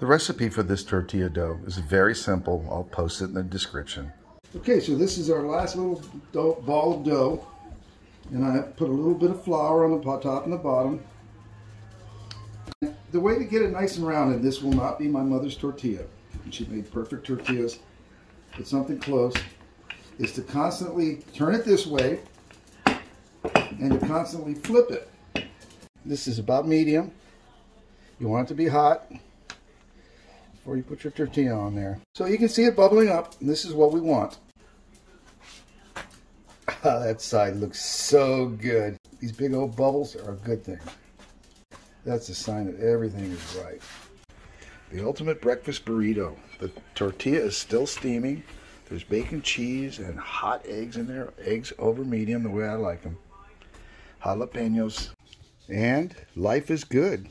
The recipe for this tortilla dough is very simple. I'll post it in the description. Okay, so this is our last little dough, ball of dough. And I put a little bit of flour on the top and the bottom. The way to get it nice and round, and this will not be my mother's tortilla. She made perfect tortillas, but something close, is to constantly turn it this way and to constantly flip it. This is about medium. You want it to be hot before you put your tortilla on there. So you can see it bubbling up. this is what we want. Ah, that side looks so good. These big old bubbles are a good thing. That's a sign that everything is right. The ultimate breakfast burrito. The tortilla is still steaming. There's bacon, cheese, and hot eggs in there. Eggs over medium, the way I like them. Jalapenos. And life is good.